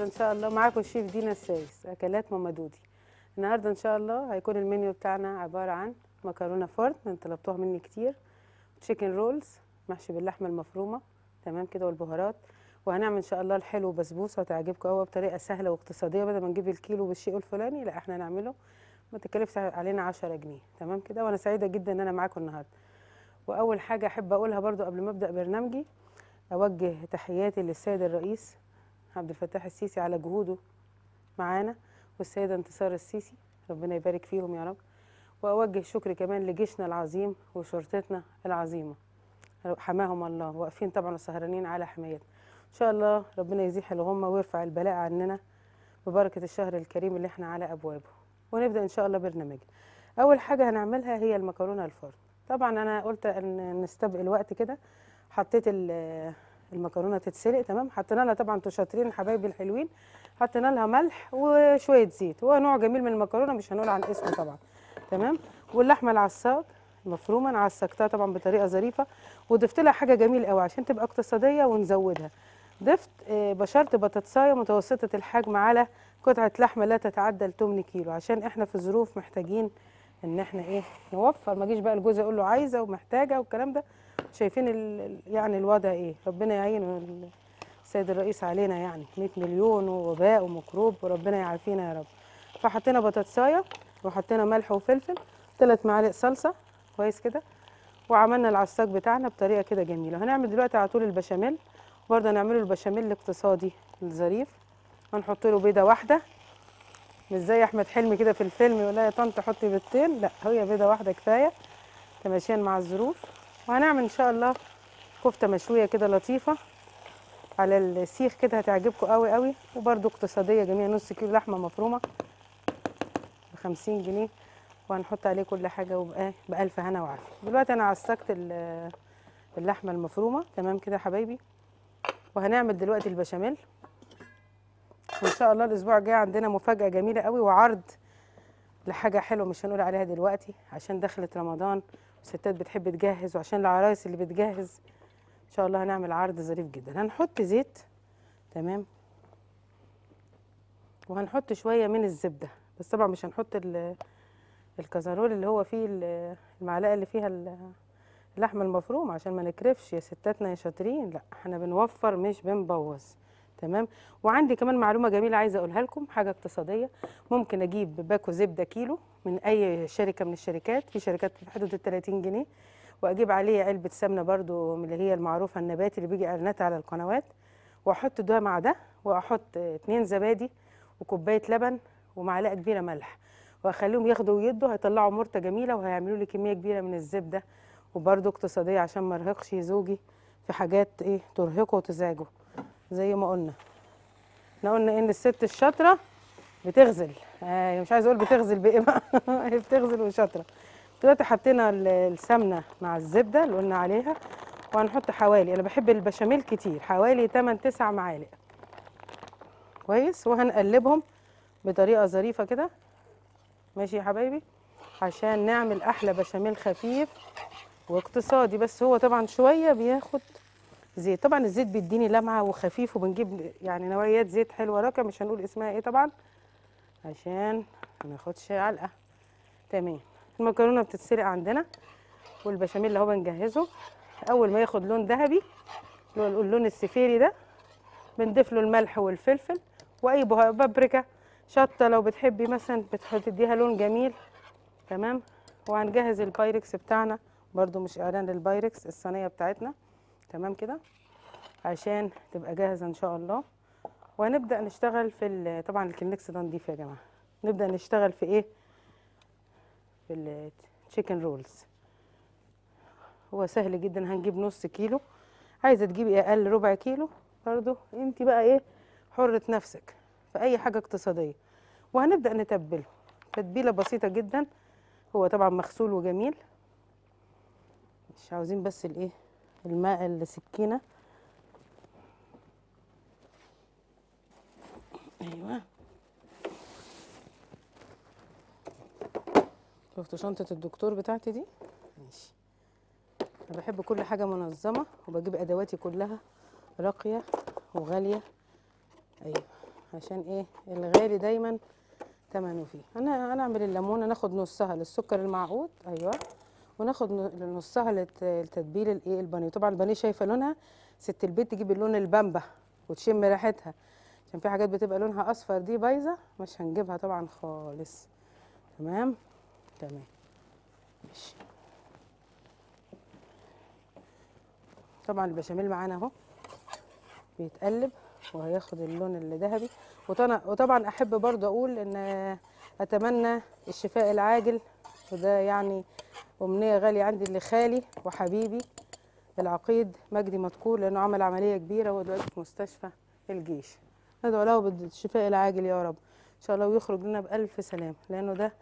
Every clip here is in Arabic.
إن شاء الله معاكم الشيف دينا السايس أكلات ماما دودي. النهارده إن شاء الله هيكون المنيو بتاعنا عبارة عن مكرونة فرن أنت طلبتوها مني كتير. chicken rolls محشي باللحمة المفرومة تمام كده والبهارات. وهنعمل إن شاء الله الحلو بسبوسة هتعجبكم قوي بطريقة سهلة واقتصادية بدل ما نجيب الكيلو بالشيء الفلاني لا إحنا نعمله ما تكلفش علينا 10 جنيه تمام كده؟ وأنا سعيدة جدا إن أنا معاكم النهارده. وأول حاجة أحب أقولها برضو قبل ما أبدأ برنامجي أوجه تحياتي للسيد الرئيس عبد الفتاح السيسي على جهوده معانا والسيدة انتصار السيسي ربنا يبارك فيهم يا رب. وأوجه شكر كمان لجيشنا العظيم وشرطتنا العظيمة. حماهم الله واقفين طبعا وسهرانين على حمايتنا. إن شاء الله ربنا يزيح الغمة ويرفع البلاء عننا ببركة الشهر الكريم اللي إحنا على أبوابه. ونبدأ إن شاء الله برنامجنا أول حاجة هنعملها هي المكرونة الفرن. طبعا أنا قلت أن نستبق الوقت كده حطيت المكرونة تتسلق تمام؟ حطينا لها طبعا أنتوا شاطرين حبايبي الحلوين حطينا لها ملح وشوية زيت هو نوع جميل من المكرونة مش هنقول عن اسمه طبعا تمام؟ واللحمة العصاج مفرومه أنا عسكتها طبعا بطريقة ظريفة وضفت لها حاجة جميل قوي عشان تبقى اقتصاديه ونزودها. ضفت بشرت بطاطساية متوسطة الحجم على قطعة لحمة لا تتعدى ال 8 كيلو عشان إحنا في ظروف محتاجين إن إحنا إيه نوفر ما أجيش بقى الجوز أقول له عايزة ومحتاجة والكلام ده. شايفين يعني الوضع إيه؟ ربنا يعين السيد الرئيس علينا يعني. 100 مليون ووباء وميكروب وربنا يعافينا يا رب. فحطينا بطاطسايه وحطينا ملح وفلفل ثلاث معالق صلصة كويس كده وعملنا العساك بتاعنا بطريقة كده جميلة. هنعمل دلوقتي على طول البشاميل. برضه هنعمله البشاميل الاقتصادي الظريف. هنحط له بيضة واحدة. مش زي أحمد حلمي كده في الفيلم يقول لها يا طنط حطي بيضتين. لا هي بيضة واحدة كفاية. تماشيا مع الظروف. وهنعمل إن شاء الله كفتة مشوية كده لطيفة على السيخ كده هتعجبكم قوي قوي. وبرده اقتصادية جميله نص كيلو لحمة مفرومة ب 50 جنيه. وهنحط عليه كل حاجة وبقى بألف هنا وعافية. دلوقتي أنا عسكت اللحمة المفرومة. تمام كده يا حبايبي؟ وهنعمل دلوقتي البشاميل. وإن شاء الله الأسبوع الجاي عندنا مفاجأة جميلة قوي وعرض لحاجة حلوة مش هنقول عليها دلوقتي عشان دخلت رمضان. الستات بتحب تجهز وعشان العرايس اللي بتجهز إن شاء الله هنعمل عرض ظريف جدا. هنحط زيت تمام؟ وهنحط شوية من الزبدة. بس طبعا مش هنحط الكزرول اللي هو فيه المعلقة اللي فيها اللحمة المفرومة عشان ما نكرفش. يا ستاتنا يا شاطرين. لا إحنا بنوفر مش بنبوظ. تمام؟ وعندي كمان معلومة جميلة عايزة أقولها لكم حاجة اقتصادية. ممكن أجيب باكو زبدة كيلو من أي شركة من الشركات في شركات في حدود ال 30 جنيه. وأجيب عليه علبة سمنة برده من اللي هي المعروفة النباتي اللي بيجي إعلانات على القنوات. وأحط ده مع ده وأحط اتنين زبادي وكوباية لبن ومعلقة كبيرة ملح. وأخليهم ياخدوا ويدوا هيطلعوا مرتة جميلة وهيعملوا لي كمية كبيرة من الزبدة. وبرده اقتصادية عشان ما أرهقش زوجي في حاجات إيه ترهقه وتزعجه. زي ما قلنا. إحنا قلنا إن الست الشاطرة بتغزل. آه مش عايزه أقول بتغزل بإيه بقى؟ هي بتغزل وشاطرة. دلوقتي حطينا السمنة مع الزبدة اللي قلنا عليها وهنحط حوالي أنا بحب البشاميل كتير حوالي 8 9 معالق. كويس؟ وهنقلبهم بطريقة ظريفة كده. ماشي يا حبايبي؟ عشان نعمل أحلى بشاميل خفيف واقتصادي. بس هو طبعا شوية بياخد زيت. طبعا الزيت بيديني لمعة وخفيف وبنجيب يعني نوعيات زيت حلوة راكه مش هنقول اسمها إيه طبعا عشان ما ناخدش علقة. تمام. المكرونة بتتسلق عندنا والبشاميل اللي هو بنجهزه. أول ما ياخد لون ذهبي اللي هو اللون السفيري ده بنضيف له الملح والفلفل وأي بابريكا شطة لو بتحبي مثلا بتديها لون جميل. تمام. وهنجهز البايركس بتاعنا برده مش إعلان للبايركس الصينية بتاعتنا. تمام كده؟ عشان تبقى جاهزة إن شاء الله. وهنبدأ نشتغل في طبعا الكنكس ده نضيف يا جماعة. نبدأ نشتغل في إيه؟ في ال chicken rolls هو سهل جدا. هنجيب نص كيلو. عايزة تجيبي أقل ربع كيلو برضو. انت بقى إيه؟ حرة نفسك في أي حاجة اقتصادية. وهنبدأ نتبله. تتبيلة بسيطة جدا. هو طبعا مغسول وجميل. مش عاوزين بس الإيه؟ الماء السكينة أيوه. شفتوا شنطة الدكتور بتاعتي دي؟ ماشي. أنا بحب كل حاجة منظمة وبجيب أدواتي كلها راقية وغالية. أيوه. عشان إيه؟ الغالي دايما ثمنه فيه. أنا هنعمل الليمونه ناخد نصها للسكر المعقود. أيوه. وناخد نصها لت- لتتبيل الايه البانيه. طبعا البانيه شايفة لونها ست البيت تجيب اللون البامبا وتشم ريحتها. عشان في حاجات بتبقى لونها أصفر دي بايظة مش هنجيبها طبعا خالص. تمام؟ تمام. ماشي. طبعا البشاميل معانا أهو. بيتقلب وهياخد اللون الذهبي وطبعا أحب برضه أقول إن أتمنى الشفاء العاجل وده يعني امنيه غالية عندي لخالي وحبيبي العقيد مجدي مذكور لأنه عمل عملية كبيرة وهو دلوقتي في مستشفى الجيش. ندعو له بالشفاء العاجل يا رب. إن شاء الله ويخرج لنا بألف سلام لأنه ده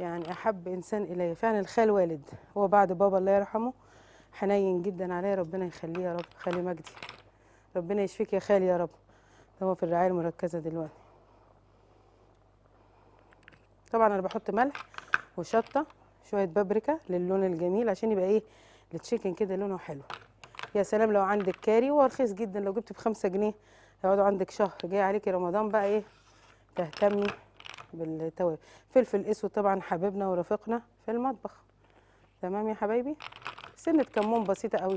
يعني أحب إنسان الي فعلا الخال والد هو بعد بابا الله يرحمه حنين جدا عليا ربنا يخليه يا رب. خالي مجدي ربنا يشفيك يا خالي يا رب. ده هو في الرعاية المركزة دلوقتي. طبعا أنا بحط ملح وشطة شوية بابريكا للون الجميل عشان يبقى إيه التشيكن كده لونه حلو. يا سلام لو عندك كاري هو رخيص جدا. لو جبت بخمسة جنيه هيقعدوا عندك شهر جاي عليكي رمضان بقى إيه تهتمي بالتوابل. فلفل أسود طبعا حبيبنا ورفيقنا في المطبخ. تمام يا حبايبي؟ سنة كمون بسيطة قوي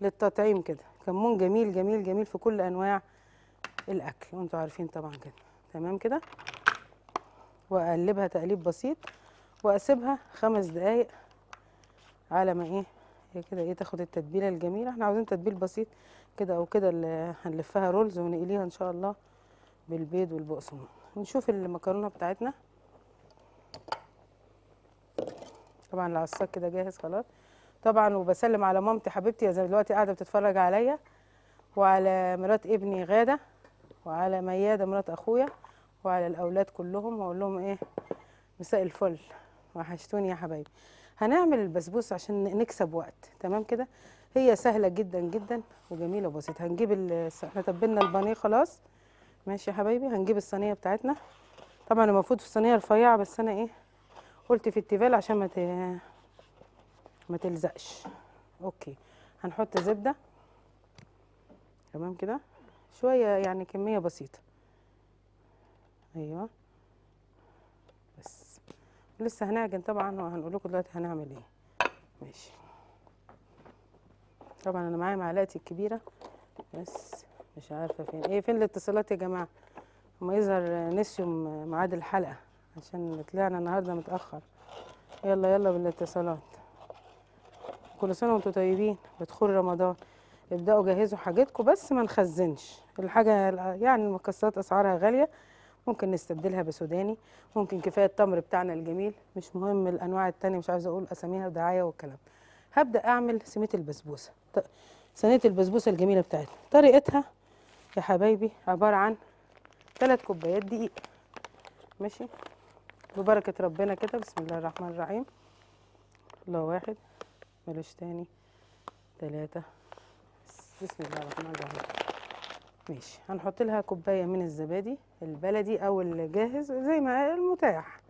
للتطعيم كده. كمون جميل جميل جميل في كل أنواع الأكل. وأنتوا عارفين طبعا كده. تمام كده؟ وأقلبها تقليب بسيط. وأسيبها خمس دقايق على ما إيه هي كده إيه تاخد التتبيلة الجميلة. إحنا عاوزين تتبيل بسيط كده أو كده اللي هنلفها رولز ونقليها إن شاء الله بالبيض والبقسماط. ونشوف المكرونة بتاعتنا. طبعا العصاك كده جاهز خلاص. طبعا وبسلم على مامتي حبيبتي زي دلوقتي قاعدة بتتفرج عليا. وعلى مرات ابني غادة وعلى ميادة مرات أخويا وعلى الأولاد كلهم وأقول لهم إيه مساء الفل. وحشتوني يا حبايبي. هنعمل البسبوسه عشان نكسب وقت تمام كده؟ هي سهلة جدا جدا وجميلة وبسيطة. هنجيب إحنا تبلنا البانيه خلاص. ماشي يا حبايبي هنجيب الصينية بتاعتنا. طبعا المفروض في صينيه رفيعة بس أنا إيه قلت في التيفال عشان ما ت... ما تلزقش. أوكي هنحط زبدة. تمام كده؟ شوية يعني كمية بسيطة. أيوه. لسه هنعجن طبعا وهنقول لكم دلوقتي هنعمل إيه. ماشي. طبعا أنا معايا معلقتي الكبيرة. بس مش عارفة فين. إيه فين الاتصالات يا جماعة؟ ما يظهر نسيوا ميعاد الحلقة عشان طلعنا النهارده متأخر. يلا يلا بالاتصالات. كل سنة وأنتم طيبين. بدخول رمضان. ابدأوا جهزوا حاجتكم بس ما نخزنش. الحاجة يعني المكسرات أسعارها غالية. ممكن نستبدلها بسوداني. ممكن كفاية التمر بتاعنا الجميل. مش مهم الأنواع التانية مش عايزة أقول أساميها ودعاية والكلام. هبدأ أعمل سميه البسبوسة. صينيه البسبوسة الجميلة بتاعتنا. طريقتها يا حبايبي عبارة عن ثلاث كوبايات دقيق. ماشي؟ ببركة ربنا كده. بسم الله الرحمن الرحيم. الله واحد. ملوش تاني. ثلاثة بسم الله الرحمن الرحيم. ماشي. هنحط لها كوباية من الزبادي البلدي أو الجاهز زي ما المتاح.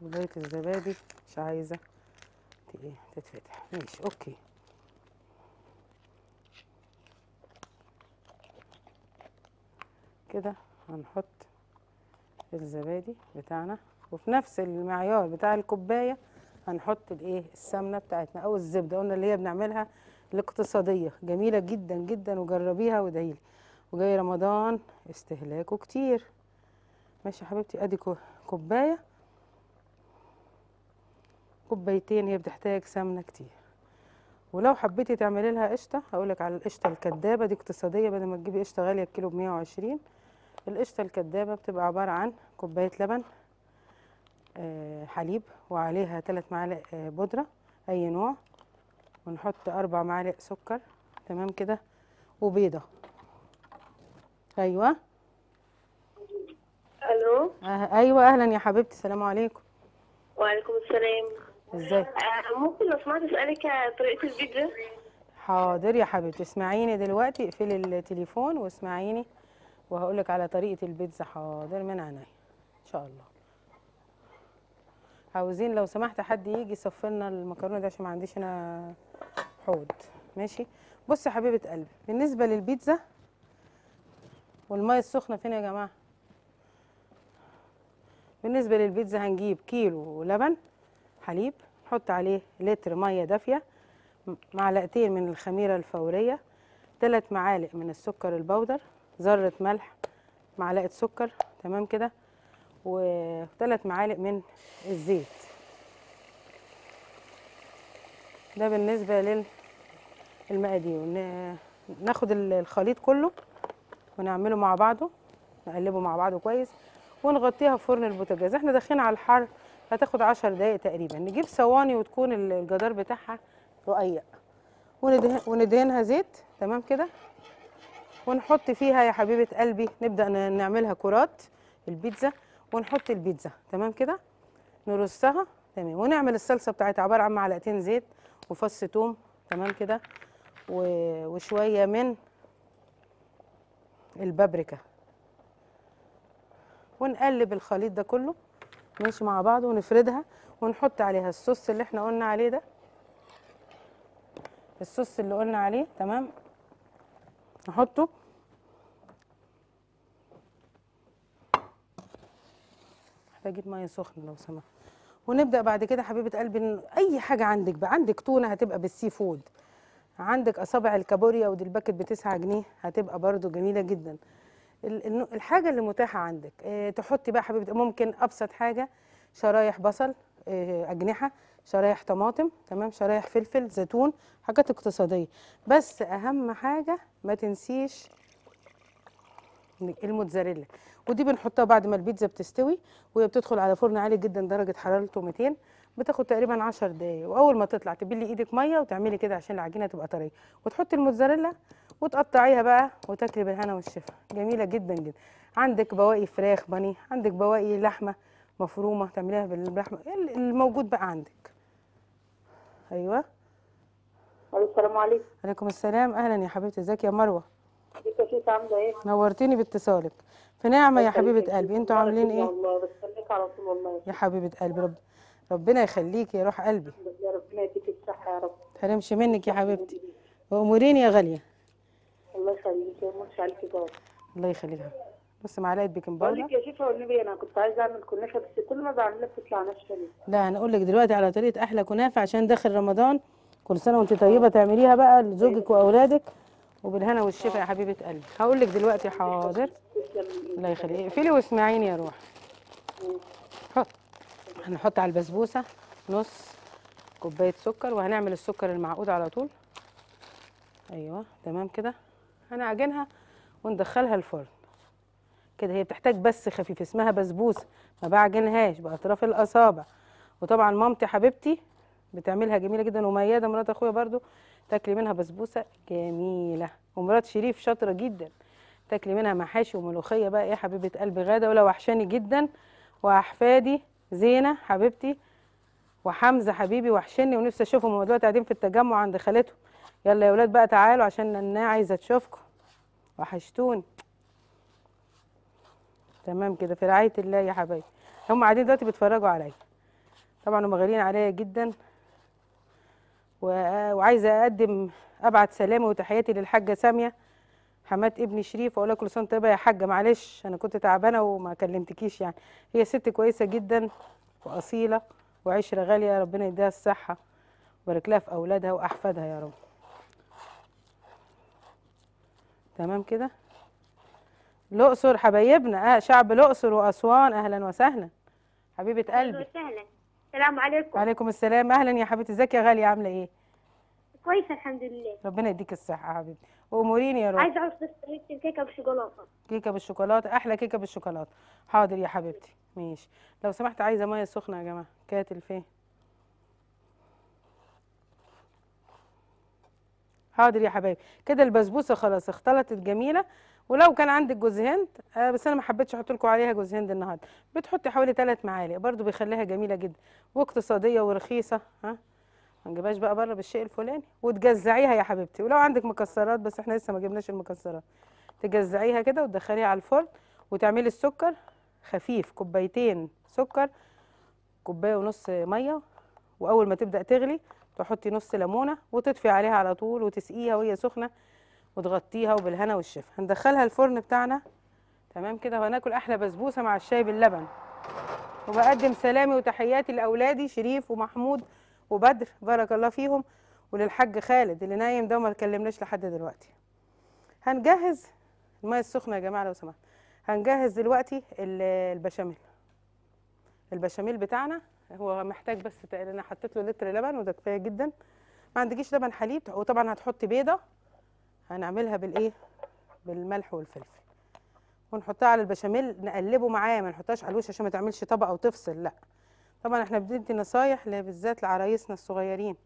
كوباية الزبادي مش عايزة إيه تتفتح. ماشي أوكي. كده هنحط الزبادي بتاعنا. وفي نفس المعيار بتاع الكوباية هنحط الإيه؟ السمنة بتاعتنا أو الزبدة قلنا اللي هي بنعملها الاقتصادية. جميلة جدا جدا وجربيها وادعيلي وجاي رمضان استهلاكه كتير. ماشي يا حبيبتي أدي كو- كوباية. كوبايتين هي بتحتاج سمنة كتير. ولو حبيتي تعملي لها قشطة هقول لك على القشطة الكدابة دي اقتصادية بدل ما تجيبي قشطة غالية الكيلو ب 120 القشطة الكدابة بتبقى عبارة عن كوباية لبن حليب وعليها ثلاث معالق آه، بودرة أي نوع. ونحط أربع معالق سكر تمام كده؟ وبيضة. أيوه. ألو؟ آه أيوه أهلا يا حبيبتي السلام عليكم. وعليكم السلام. إزاي؟ آه، ممكن لو سمحت أسألك آه، طريقة البيتزا حاضر يا حبيبتي. اسمعيني دلوقتي اقفلي التليفون واسمعيني وهقولك على طريقة البيتزا. حاضر من عينيا. إن شاء الله. عاوزين لو سمحت حد يجي يصفي لنا المكرونة دي عشان ما عنديش أنا حوض. ماشي؟ بص يا حبيبة قلبي بالنسبة للبيتزا والمية السخنة فين يا جماعة؟ بالنسبة للبيتزا هنجيب كيلو لبن حليب نحط عليه لتر مية دافية معلقتين من الخميرة الفورية ثلاث معالق من السكر البودر ذرة ملح معلقة سكر تمام كده؟ وثلاث معالق من الزيت. ده بالنسبة للمقادير ناخد ال- الخليط كله ونعمله مع بعضه نقلبه مع بعضه كويس ونغطيها في فرن البوتاجاز. إحنا داخلين على الحر هتاخد عشر دقايق تقريبا. نجيب صواني وتكون ال- الجدار بتاعها رقيق. وندهن وندهنها زيت تمام كده؟ ونحط فيها يا حبيبة قلبي نبدأ نعملها كرات البيتزا. ونحط البيتزا تمام كده؟ نرصها تمام. ونعمل الصلصة بتاعتها عبارة عن معلقتين زيت وفص توم تمام كده؟ وشوية من البابريكا. ونقلب الخليط ده كله ماشي مع بعض ونفردها ونحط عليها الصوص اللي إحنا قلنا عليه ده. الصوص اللي قلنا عليه تمام؟ نحطه. أجيب ميه سخنة لو سمحت. ونبدأ بعد كده حبيبة قلبي أي حاجة عندك بقى عندك تونة هتبقى بال seafood. عندك أصابع الكابوريا ودي ال packet بتسعة جنيه هتبقى برضو جميلة جدا. الحاجة اللي متاحة عندك آه تحطي بقى حبيبتي ممكن أبسط حاجة شرايح بصل آه أجنحة شرايح طماطم تمام؟ شرايح فلفل زيتون حاجات اقتصادية. بس أهم حاجة ما تنسيش الموتزاريلا. ودي بنحطها بعد ما البيتزا بتستوي وهي بتدخل على فرن عالي جدا درجة حرارته 200 بتاخد تقريبا 10 دقايق. وأول ما تطلع تبلي إيدك مية وتعملي كده عشان العجينة تبقى طرية. وتحطي الموتزاريلا وتقطعيها بقى وتاكلي بالهنا والشفا. جميلة جدا جدا. عندك بواقي فراخ بانيه عندك بواقي لحمة مفرومة تعمليها باللحمة ال- الموجود بقى عندك. أيوه. السلام عليكم. عليكم السلام. أهلا يا حبيبتي إزيك يا مروة؟ ازيك يا عاملة إيه؟ نورتيني باتصالك. في نعمه يا حبيبة قلبي أنتوا عاملين إيه؟ بستناك على طول والله. يا حبيبة قلبي رب ربنا يخليك يا روح قلبي. يا ربنا يديك الصحة يا رب. تحرمش منك يا حبيبتي. وأموريني يا غالية. الله يخليك ما يموتش عليك جوه الله يخليك بص معلقه بيكنج بقول باودر لك يا شيخة والنبي أنا كنت عايزة أعمل كنافة بس كل ما بعملها بتطلع ناشفة ليه؟ لا أنا أقول لك دلوقتي على طريقة أحلى كنافة عشان داخل رمضان كل سنة وأنت طيبة تعمليها بقى لزوجك وأولادك. وبالهنا والشفا يا حبيبة قلبي. هقول لك دلوقتي حاضر. الله يخليك. اقفلي واسمعيني يا روح حط. هنحط على البسبوسة نص كوباية سكر وهنعمل السكر المعقود على طول. أيوه تمام كده؟ هنعجنها وندخلها الفرن. كده هي بتحتاج بس خفيف اسمها بسبوسة. ما بعجنهاش باطراف الأصابع. وطبعا مامتي حبيبتي بتعملها جميلة جدا. وميادة مرات أخويا برضو تاكلي منها بسبوسة جميلة. ومرات شريف شاطرة جدا. تاكلي منها محاشي وملوخية بقى. إيه حبيبة قلبي؟ غادة ولا وحشاني جدا. وأحفادي زينة حبيبتي. وحمزة حبيبي وحشني ونفسي أشوفهم. هما دلوقتي قاعدين في التجمع عند خالتهم يلا يا ولاد بقى تعالوا عشان نانا عايزة تشوفكم وحشتوني. تمام كده. في رعاية الله يا حبايبي. هم قاعدين دلوقتي بيتفرجوا عليا. طبعا هم غاليين عليا جدا. وعايزة أقدم أبعت سلامي وتحياتي للحاجة سامية حمات ابني شريف وأقول لها كل سنة وأنت طيبة يا حاجة. معلش أنا كنت تعبانة وما كلمتكيش يعني. هي ست كويسة جدا وأصيلة وعشرة غالية ربنا يديها الصحة وبارك لها في أولادها وأحفادها يا رب. تمام كده؟ الأقصر حبايبنا آه شعب الأقصر وأسوان أهلا وسهلا. حبيبة قلبي. وسهلا. السلام عليكم. وعليكم السلام. أهلا يا حبيبتي. إزيك يا غاليه عاملة إيه؟ كويسة الحمد لله. ربنا يديك الصحة يا حبيبتي. وأموريني يا أعرف بس طريقة الكيكة بالشوكولاتة. كيكة بالشوكولاتة. أحلى كيكة بالشوكولاتة. حاضر يا حبيبتي. ماشي. لو سمحت عايزة مية سخنة يا جماعة. كاتل فين حاضر يا حبايبي. كده البسبوسة خلاص اختلطت جميلة. ولو كان عندك جوز هند آه بس أنا ما حبيتش أحط لكم عليها جوز هند النهارده. بتحطي حوالي 3 معالق برضو بيخليها جميلة جدا. واقتصاديه ورخيصة ها؟ ما نجيبهاش بقى بره بالشيء الفلاني. وتجزعيها يا حبيبتي. ولو عندك مكسرات بس إحنا لسه ما جبناش المكسرات. تجزعيها كده وتدخليها على الفرن وتعملي السكر خفيف كوبايتين سكر كوباية ونص مية. وأول ما تبدأ تغلي تحطي نص ليمونة وتطفي عليها على طول وتسقيها وهي سخنة. وتغطيها وبالهنا والشفا. هندخلها الفرن بتاعنا. تمام كده؟ وهناكل أحلى بسبوسة مع الشاي باللبن. وبقدم سلامي وتحياتي لأولادي شريف ومحمود وبدر بارك الله فيهم وللحاج خالد اللي نايم ده وما اتكلمناش لحد دلوقتي. هنجهز المية السخنة يا جماعة لو سمحت. هنجهز دلوقتي ال- البشاميل. البشاميل بتاعنا هو محتاج بس أنا حطيت له لتر لبن وده كفاية جدا. ما عندكيش لبن حليب وطبعا هتحطي بيضة. هنعملها بالإيه؟ بالملح والفلفل. ونحطها على البشاميل نقلبه معاه ما نحطهاش على الوش عشان ما تعملش طبقة وتفصل لأ. طبعا إحنا بندي نصايح بالذات لعرايسنا الصغيرين.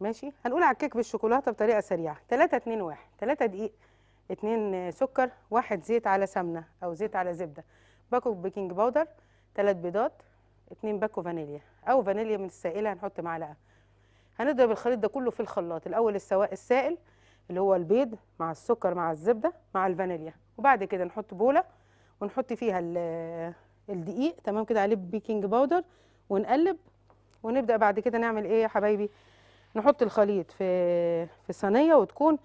ماشي؟ هنقول على الكيك بالشوكولاتة بطريقة سريعة. 3 2 1 3 دقيق 2 سكر واحد زيت على سمنة أو زيت على زبدة. باكو baking powder 3 بيضات 2 باكو فانيليا. أو فانيليا من السائلة هنحط معلقة. هنضرب الخليط ده كله في الخلاط. الأول السواء السائل اللي هو البيض مع السكر مع الزبدة مع الفانيليا. وبعد كده نحط بولة ونحط فيها ال- الدقيق تمام كده عليه baking powder ونقلب. ونبدأ بعد كده نعمل إيه يا حبايبي؟ نحط الخليط في في صينية وتكون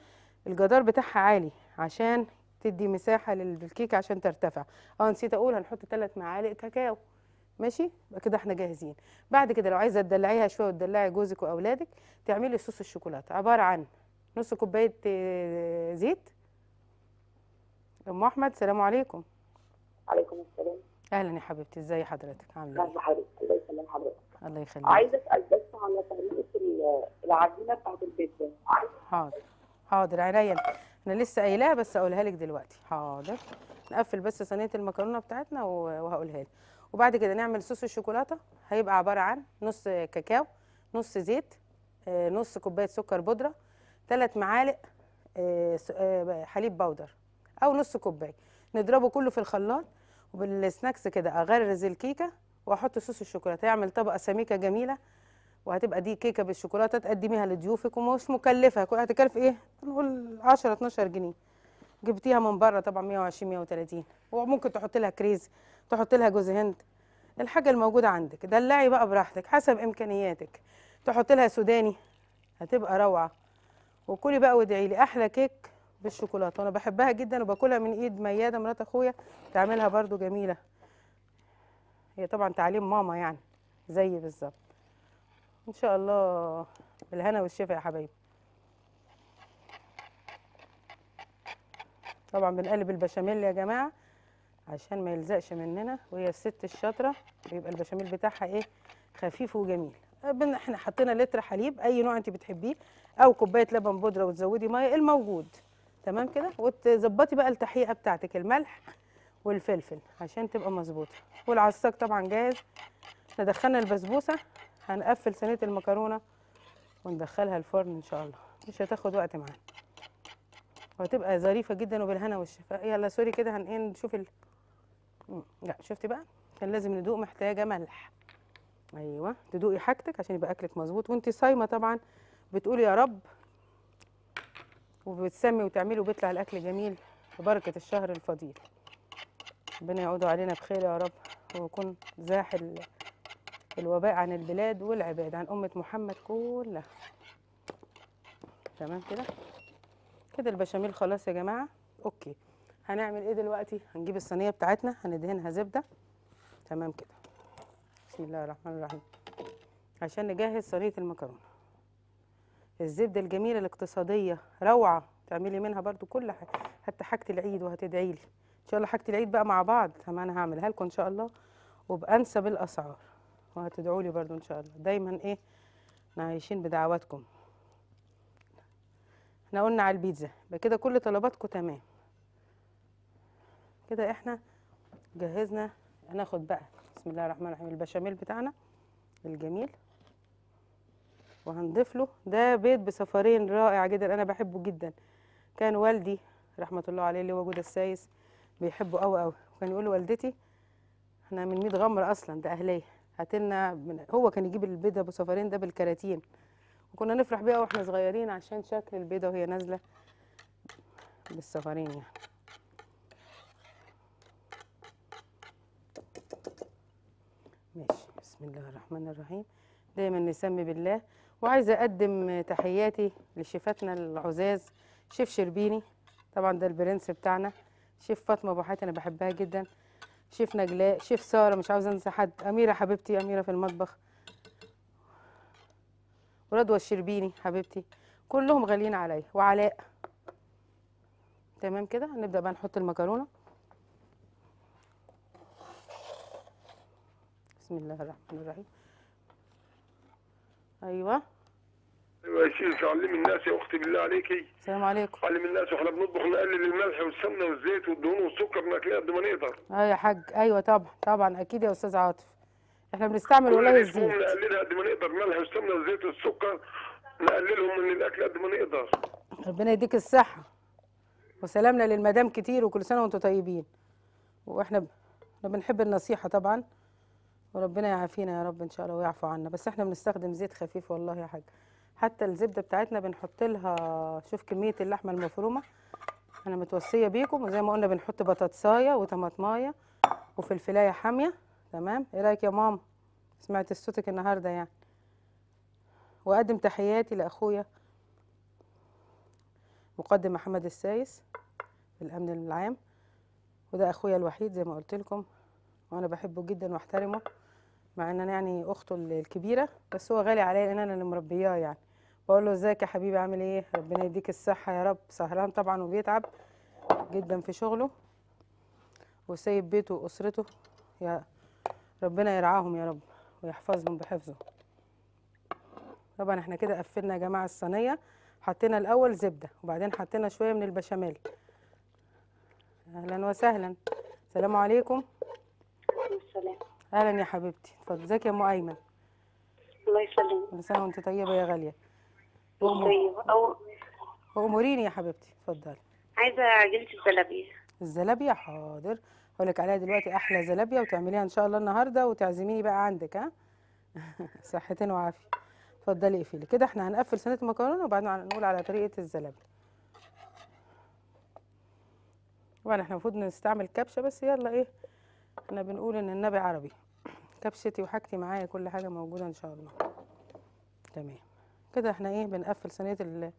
الجدار بتاعها عالي عشان تدي مساحة لل- للكيكة عشان ترتفع. آه نسيت أقول هنحط ثلاث معالق كاكاو. ماشي؟ يبقى كده إحنا جاهزين. بعد كده لو عايزة تدلعيها شوية وتدلعي جوزك وأولادك تعملي صوص الشوكولاتة. عبارة عن نص كوباية آه، زيت. أم أحمد سلام عليكم. عليكم السلام. أهلا يا حبيبتي ازي حضرتك؟ عامله إيه؟ حضرتك الله يسلم حضرتك. الله يخليك. عايزة أسأل بس على طريقة ال- العجينة بتاعت البيتزا حاضر. حاضر عينيا. أنا لسه قايلاها بس أقولها لك دلوقتي. حاضر. نقفل بس صينية المكرونة بتاعتنا وهقولها لك. وبعد كده نعمل صوص الشوكولاتة. هيبقى عبارة عن نص كاكاو نص زيت آه، نص كوباية سكر بودرة ثلاث معالق آه، آه، حليب بودر أو نص كوباية. نضربه كله في الخلاط وبالسناكس كده اغرز الكيكة وأحط صوص الشوكولاتة. يعمل طبقة سميكة جميلة وهتبقى دي كيكة بالشوكولاتة تقدميها لضيوفك ومش مكلفة. كل- هتكلف إيه؟ نقول 10 12 جنيه. جبتيها من بره طبعا 120 130 وممكن تحط لها كريز تحط لها جوز هند. الحاجة الموجودة عندك دلعي بقى براحتك حسب إمكانياتك. تحط لها سوداني هتبقى روعة. وكلي بقى وادعي لي أحلى كيك بالشوكولاتة. وأنا بحبها جدا وباكلها من إيد ميادة مرات أخويا تعملها برضو جميلة. هي طبعا تعليم ماما يعني زي بالظبط. إن شاء الله بالهنا والشفا يا حبايبي. طبعا بنقلب البشاميل يا جماعة عشان ما يلزقش مننا وهي الست الشاطرة بيبقى البشاميل بتاعها إيه؟ خفيف وجميل. إحنا حطينا لتر حليب أي نوع أنت بتحبيه أو كوباية لبن بودرة وتزودي ميه الموجود. تمام كده؟ وتظبطي بقى التحقيقة بتاعتك الملح والفلفل عشان تبقى مظبوطة. والعصاك طبعا جاهز. إحنا دخلنا البسبوسة هنقفل صينية المكرونة وندخلها الفرن إن شاء الله. مش هتاخد وقت معانا. وهتبقى ظريفة جدا وبالهنا والشفاء. يلا سوري كده هن إيه نشوف ال... لا شفتي بقى؟ كان لازم ندوق محتاجة ملح. أيوه. تدوقي حاجتك عشان يبقى أكلك مظبوط. وانت صايمة طبعا. بتقولي يا رب وبتسمي وتعملي وبيطلع الأكل جميل ببركة الشهر الفضيل. ربنا يعودوا علينا بخير يا رب. ويكون زاح ال- الوباء عن البلاد والعباد عن أمة محمد كلها. تمام كده؟ كده البشاميل خلاص يا جماعة. أوكي. هنعمل إيه دلوقتي؟ هنجيب الصينية بتاعتنا هندهنها زبدة. تمام كده. بسم الله الرحمن الرحيم. عشان نجهز صينية المكرونة. الزبدة الجميلة الاقتصادية روعة تعملي منها برضو كل حاجة حتى حاجة العيد وهتدعي لي. إن شاء الله حاجة العيد بقى مع بعض ما أنا هعملها لكم إن شاء الله. وبأنسب الأسعار. وهتدعوا لي برضو إن شاء الله. دايما إيه؟ إحنا عايشين بدعواتكم. إحنا قلنا على البيتزا. يبقى كده كل طلباتكم تمام. كده إحنا جهزنا. هناخد بقى. بسم الله الرحمن الرحيم. البشاميل بتاعنا الجميل. وهنضيف له ده بيض بصفارين رائع جدا أنا بحبه جدا. كان والدي رحمة الله عليه اللي هو جود السايس بيحبه قوي قوي وكان يقول لوالدتي إحنا من 100 غمر أصلا ده أهلية. هاتلنا من هو كان يجيب البيضة ابو صفارين ده بالكراتين. وكنا نفرح بيها وإحنا صغيرين عشان شكل البيضة وهي نازلة بالصفارين يعني ماشي بسم الله الرحمن الرحيم. دايما نسمي بالله. وعايزه أقدم تحياتي لشيفاتنا العزاز شيف شربيني. طبعا ده البرنس بتاعنا. شيف فاطمة أبو حاتم أنا بحبها جدا. شيف نجلاء شيف سارة مش عاوزه أنسى حد. أميرة حبيبتي أميرة في المطبخ. ورضوى الشربيني حبيبتي. كلهم غاليين عليا. وعلاء. تمام كده؟ نبدأ بقى نحط المكرونة. بسم الله الرحمن الرحيم. أيوه. أيوه يا شيخ علمي الناس يا أختي بالله عليكي السلام عليكم. علمي الناس وإحنا بنطبخ نقلل الملح والسمنة والزيت والدهون والسكر ناكلها قد ما نقدر. آه يا حاج. أيوه طبعا طبعا أكيد يا أستاذ عاطف. إحنا بنستعمل والله الزيت. نقللها قد ما نقدر ملح والسمنة والزيت والسكر نقللهم من الأكل قد ما نقدر. ربنا يديك الصحة. وسلامنا للمدام كتير وكل سنة وأنتم طيبين. وإحنا ب... إحنا بنحب النصيحة طبعا. وربنا يعافينا يا رب إن شاء الله ويعفو عنا. بس إحنا بنستخدم زيت خفيف والله يا حاج. حتى الزبدة بتاعتنا بنحط لها شوف كمية اللحمة المفرومة. أنا متوصية بيكم وزي ما قلنا بنحط بطاطسايه وطماطماية وفلفلاية حامية. تمام؟ إيه رأيك يا ماما؟ سمعت صوتك النهارده يعني. وأقدم تحياتي لأخويا مقدم محمد السايس الأمن العام. وده أخويا الوحيد زي ما قلت لكم وأنا بحبه جدا وأحترمه. مع إن أنا يعني أخته الكبيرة بس هو غالي عليا لأن أنا اللي مربياه يعني. بقول له إزيك يا حبيبي؟ عامل إيه؟ ربنا يديك الصحة يا رب. سهران طبعا وبيتعب جدا في شغله وسايب بيته وأسرته. يا ربنا يرعاهم يا رب ويحفظهم بحفظه. طبعا إحنا كده قفلنا يا جماعة الصينية. حطينا الأول زبدة وبعدين حطينا شوية من البشاميل. أهلا وسهلا. السلام عليكم. أهلا يا حبيبتي. اتفضلي ازيك يا أم أيمن؟ الله يسلمك. كل سنة وأنت طيبة يا غالية. وأم- طيب أو واموريني يا حبيبتي. اتفضلي عايزة عجينة الزلابية. الزلابية؟ حاضر. هقول لك عليها دلوقتي أحلى زلابية وتعمليها إن شاء الله النهارده وتعزميني بقى عندك ها؟ صحتين وعافية. اتفضلي اقفلي. كده إحنا هنقفل صينية المكرونة وبعدين نقول على طريقة الزلابية. طبعا إحنا المفروض نستعمل كبشة بس يلا إيه إحنا بنقول إن النبي عربي. كبشتي وحاجتي معايا كل حاجة موجودة إن شاء الله. تمام. كده إحنا إيه بنقفل صينية ال-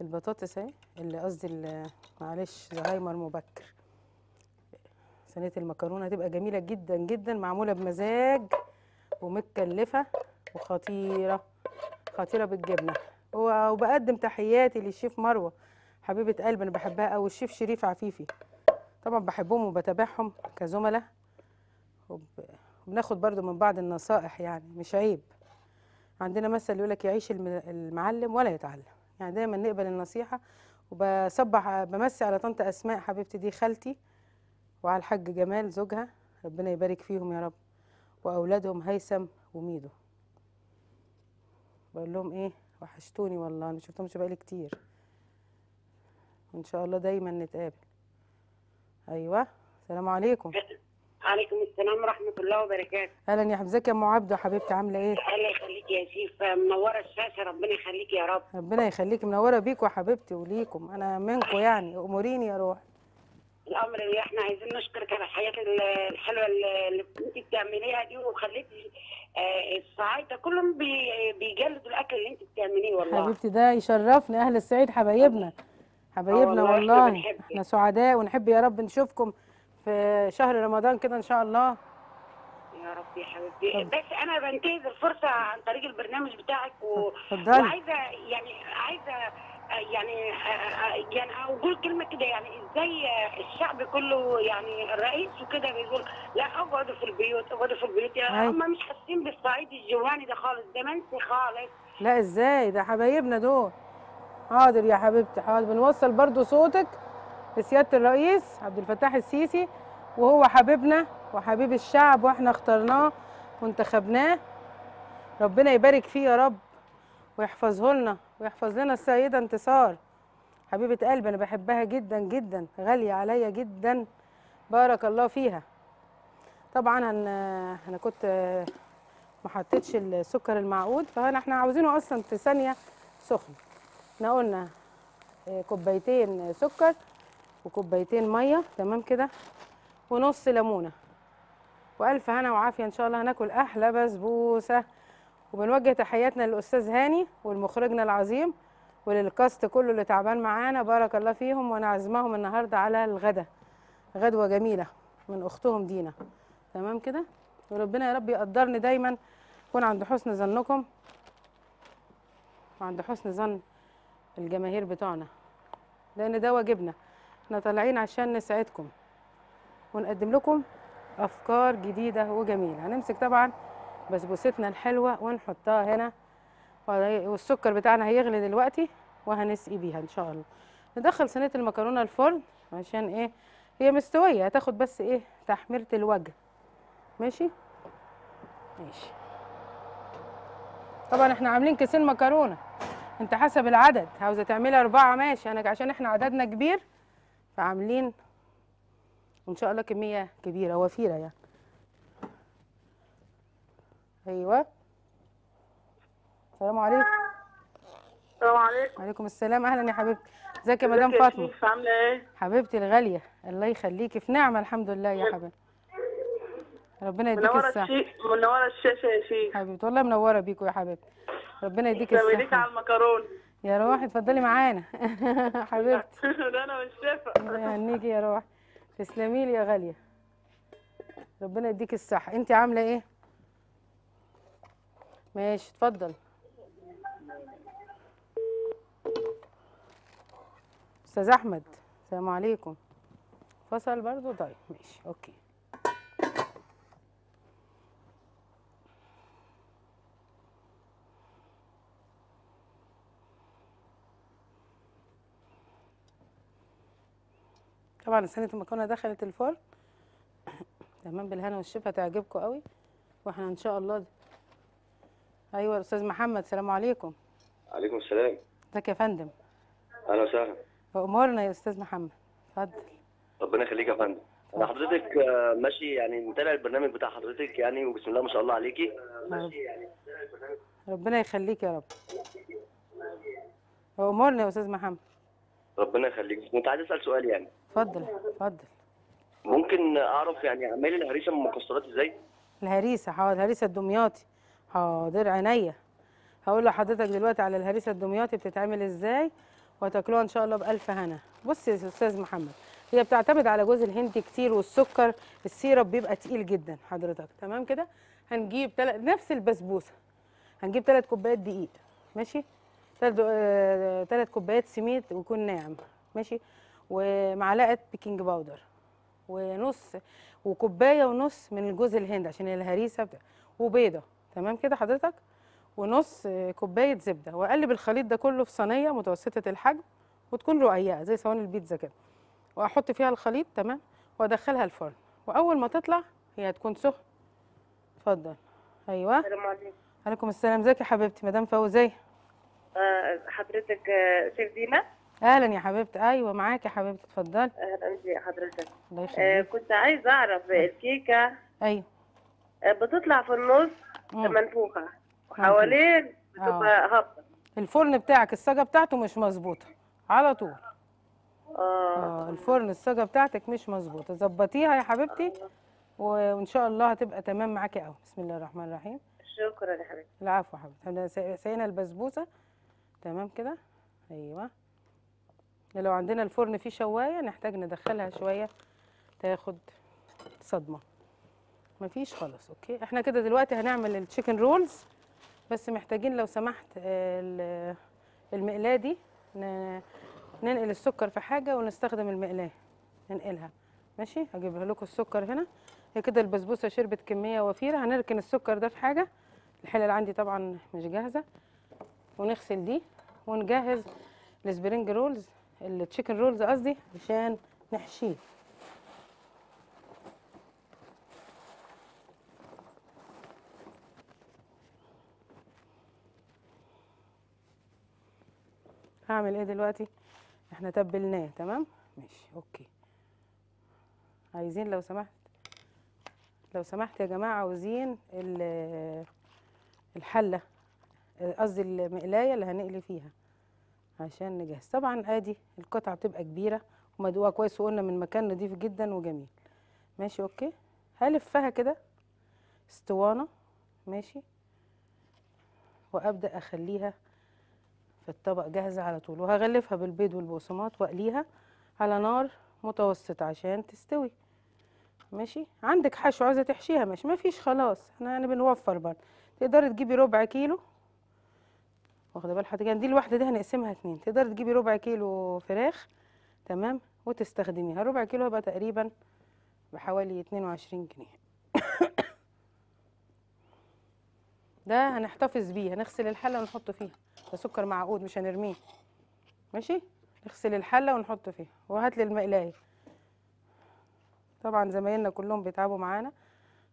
البطاطس أهي اللي قصدي معلش زهايمر مبكر. صينية المكرونة هتبقى جميلة جدا جدا معمولة بمزاج ومتكلفة وخطيرة خطيرة بالجبنة. وبقدم تحياتي للشيف مروة حبيبة قلبي أنا بحبها قوي الشيف شريف عفيفي. طبعا بحبهم وبتابعهم كزملاء. وب... وبناخد برضو من بعض النصائح يعني مش عيب. عندنا مثل يقول لك يعيش الم- المعلم ولا يتعلم. يعني دايما نقبل النصيحة وبصبح بمسي على طنط أسماء حبيبتي دي خالتي وعلى الحاج جمال زوجها ربنا يبارك فيهم يا رب. وأولادهم هيثم وميدو. بقول لهم إيه؟ وحشتوني والله أنا شفتهمش بقالي كتير. وإن شاء الله دايما نتقابل. أيوه السلام عليكم. عليكم السلام ورحمة الله وبركاته. أهلا يا ازيك يا ام عبده حبيبتي عاملة إيه؟ الله يخليك يا شيف منورة الشاشة ربنا يخليك يا رب. ربنا يخليكي منورة بيكوا يا حبيبتي وليكم. أنا منكم يعني أموريني يا روح الأمر اللي إحنا عايزين نشكرك على الحياة ال- الحلوة اللي انت بتعمليها دي وخليتي آه، الصعايدة كلهم بي- بيجلدوا الأكل اللي أنت بتعمليه والله. حبيبتي ده يشرفني أهل الصعيد حبايبنا. حبايبنا والله. والله. إحنا سعداء ونحب يا رب نشوفكم. في شهر رمضان كده إن شاء الله. يا رب يا حبيبتي. بس أنا بنتهز الفرصة عن طريق البرنامج بتاعك و... وعايزة يعني عايزة يعني يعني أقول كلمة كده يعني إزاي الشعب كله يعني الرئيس وكده بيقول لا اقعدوا في البيوت اقعدوا في البيوت. أي. هم مش حاسين بالصعيد الجواني ده خالص ده منسي خالص. لا إزاي؟ ده حبايبنا دول. حاضر يا حبيبتي حاضر. بنوصل برضو صوتك. لسياده الرئيس عبد الفتاح السيسي وهو حبيبنا وحبيب الشعب وإحنا اخترناه وانتخبناه. ربنا يبارك فيه يا رب ويحفظه لنا ويحفظ لنا السيدة انتصار. حبيبة قلبي أنا بحبها جدا جدا غالية عليا جدا. بارك الله فيها. طبعا أنا كنت ما حطيتش السكر المعقود فانا إحنا عاوزينه أصلا في ثانية سخن إحنا قلنا كوبايتين سكر وكوبايتين مية تمام كده؟ ونص ليمونة. وألف هنا وعافية إن شاء الله هناكل أحلى بسبوسة. وبنوجه تحياتنا للأستاذ هاني والمخرجنا العظيم وللكاست كله اللي تعبان معانا. بارك الله فيهم وأنا عازماهم النهارده على الغدا. غدوة جميلة من أختهم دينا. تمام كده؟ وربنا يا رب يقدرني دايما اكون عند حسن ظنكم وعند حسن ظن الجماهير بتوعنا لأن ده واجبنا. إحنا طالعين عشان نسعدكم ونقدم لكم أفكار جديدة وجميلة. هنمسك طبعا بسبوستنا الحلوة ونحطها هنا. والسكر بتاعنا هيغلي دلوقتي وهنسقي بيها إن شاء الله. ندخل صينية المكرونة الفرن عشان إيه؟ هي مستوية هتاخد بس إيه؟ تحميرة الوجه. ماشي؟ ماشي. طبعا إحنا عاملين كيسين مكرونة. أنت حسب العدد. عاوزة تعملي أربعة؟ ماشي. أنا عشان إحنا عددنا كبير فعاملين وان شاء الله كمية كبيرة وفيرة يعني. أيوه. السلام عليكم. السلام عليكم. وعليكم السلام. أهلا يا حبيبتي. إزيك يا مدام فاطمة؟ عاملة إيه؟ حبيبتي الغالية. الله يخليكي. في نعمة الحمد لله يا حبيبتي. ربنا يديك الصحة. منورة الشاشة يا شيخ. حبيبتي والله منورة بيكوا يا حبيبتي. ربنا يديك الصحة. على المكرونة. يا روح اتفضلي معانا. حبيبتي. ده أنا مش شايفة. يهنيكي يا روح تسلمي لي يا غالية. ربنا يديك الصحة. انت عاملة إيه؟ ماشي اتفضل. أستاذ أحمد السلام عليكم. فصل برضو؟ طيب ماشي أوكي. طبعا صينيه المكرونه دخلت الفرن. تمام بالهنا والشفا تعجبكم قوي. وإحنا إن شاء الله. أيوه أستاذ محمد السلام عليكم. عليكم السلام. ازيك يا فندم؟ أهلا وسهلا. أمورنا يا أستاذ محمد. اتفضل. ربنا يخليك يا فندم. أنا حضرتك آه، ماشي يعني متابع البرنامج بتاع حضرتك يعني وبسم الله ما شاء الله عليكي. رب. ربنا يخليك يا رب. أمورنا يا أستاذ محمد. ربنا يخليك. كنت عايز أسأل سؤال يعني. اتفضل اتفضل. ممكن أعرف يعني أعمال الهريسة من المكسرات إزاي؟ الهريسة حاضر الهريسة الدمياطي. حاضر عينيا. هقول لحضرتك دلوقتي على الهريسة الدمياطي بتتعمل إزاي وتاكلوها إن شاء الله بألف هنا. بص يا أستاذ محمد هي بتعتمد على جوز الهند كتير والسكر ال syrup بيبقى تقيل جدا. حضرتك تمام كده؟ هنجيب تل... نفس البسبوسة. هنجيب ثلاث كوبايات دقيق. ماشي؟ ثلاث كوبايات سميد ويكون ناعم. ماشي؟ ومعلقة baking powder ونص وكوباية ونص من جوز الهند عشان الهريسة بتاع وبيضة. تمام كده حضرتك؟ ونص كوباية زبدة. وأقلب الخليط ده كله في صينية متوسطة الحجم وتكون رقيقة زي صواني البيتزا كده. وأحط فيها الخليط. تمام؟ وأدخلها الفرن. وأول ما تطلع هي هتكون سخن اتفضل. أيوه. السلام عليكم. عليكم السلام. ازيك يا حبيبتي؟ مدام فوزيه آه، حضرتك آه، شيف دينا؟ أهلا يا حبيبتي. أيوه معاك يا حبيبتي. اتفضلي. أهلا بي حضرتك. الله آه، كنت عايزة أعرف الكيكة أيوه. آه، بتطلع في النص. منفوخة. وحوالين بتبقى هابطة. الفرن بتاعك الصاجه بتاعته مش مظبوطة. على طول. آه. آه الفرن الصاجه بتاعتك مش مظبوطة. ظبطيها يا حبيبتي و- وإن شاء الله هتبقى تمام معاكي قوي بسم الله الرحمن الرحيم. شكرا يا حبيبتي. العفو يا حبيبتي. إحنا سقينا البسبوسة. تمام كده؟ أيوه. لو عندنا الفرن فيه شواية نحتاج ندخلها شوية تاخد صدمة. مفيش خلاص okay؟ إحنا كده دلوقتي هنعمل ال chicken rolls بس محتاجين لو سمحت ال- المقلاة دي ننقل السكر في حاجة ونستخدم المقلاة ننقلها. ماشي؟ هجيب لكم السكر هنا. هي كده البسبوسة شربت كمية وفيرة. هنركن السكر ده في حاجة. الحلة اللي عندي طبعا مش جاهزة. ونغسل دي ونجهز ال spring rolls. ال chicken rolls قصدي عشان نحشيه. هعمل إيه دلوقتي؟ إحنا تبلناه تمام؟ ماشي okay. عايزين لو سمحت لو سمحت يا جماعة عاوزين ال- الحلة قصدي المقلاية اللي هنقلي فيها. عشان نجهز. طبعا أدي القطعة بتبقى كبيرة ومدوقه كويس وقلنا من مكان نضيف جدا وجميل. ماشي أوكي. هلفها كده اسطوانة. ماشي. وأبدأ أخليها في الطبق جاهزة على طول. وهغلفها بالبيض والبقسماط وأقليها على نار متوسطة عشان تستوي. ماشي. عندك حشو عايزه تحشيها؟ ماشي. ما فيش خلاص. إحنا يعني بنوفر برضه. تقدري تجيبي ربع كيلو واخدة بال حضرتك يعني دي الواحدة دي هنقسمها اتنين. تقدري تجيبي ربع كيلو فراخ تمام؟ وتستخدميها. ربع كيلو هيبقى تقريبا بحوالي 22 جنيه. ده هنحتفظ بيه. هنغسل الحلة ونحطه فيها. ده سكر معقود مش هنرميه. ماشي؟ نغسل الحلة ونحطه فيها. وهات لي المقلاية. طبعا زمايلنا كلهم بيتعبوا معانا.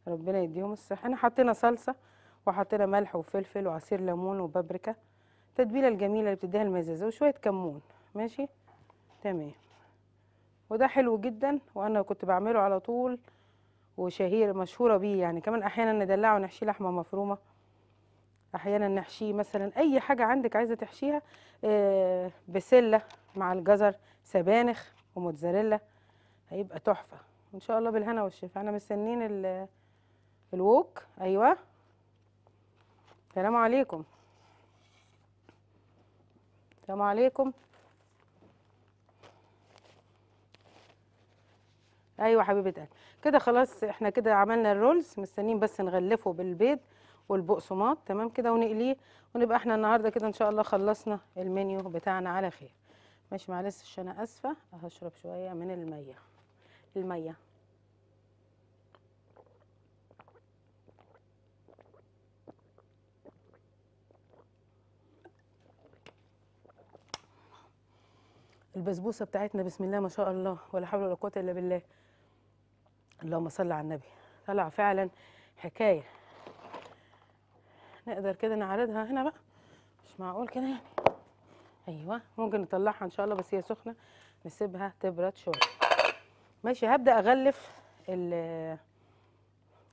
ربنا يديهم الصحة. إحنا حطينا صلصة وحطينا ملح وفلفل وعصير ليمون وبابريكا. التتبيلة الجميلة اللي بتديها المزازة وشوية كمون. ماشي؟ تمام. وده حلو جدا وأنا كنت بعمله على طول وشهير مشهورة بيه يعني. كمان أحيانا ندلعه ونحشيه لحمة مفرومة. أحيانا نحشيه مثلا أي حاجة عندك عايزة تحشيها آه، بسلة مع الجزر سبانخ وموتزاريلا. هيبقى تحفة. إن شاء الله بالهنا والشفا. إحنا مستنيين ال- الوك. أيوه. السلام عليكم. السلام عليكم. أيوه حبيبة قلبي. كده خلاص إحنا كده عملنا الرولز مستنيين بس نغلفه بالبيض والبقسماط تمام كده؟ ونقليه ونبقى إحنا النهارده كده إن شاء الله خلصنا المنيو بتاعنا على خير. ماشي معلش أنا آسفة هشرب شوية من المية. المية. البسبوسة بتاعتنا بسم الله ما شاء الله ولا حول ولا قوة إلا بالله. اللهم صل على النبي. طلع فعلا حكاية. نقدر كده نعرضها هنا بقى؟ مش معقول كده يعني؟ أيوه ممكن نطلعها إن شاء الله بس هي سخنة. نسيبها تبرد شوية. ماشي هبدأ أغلف ال-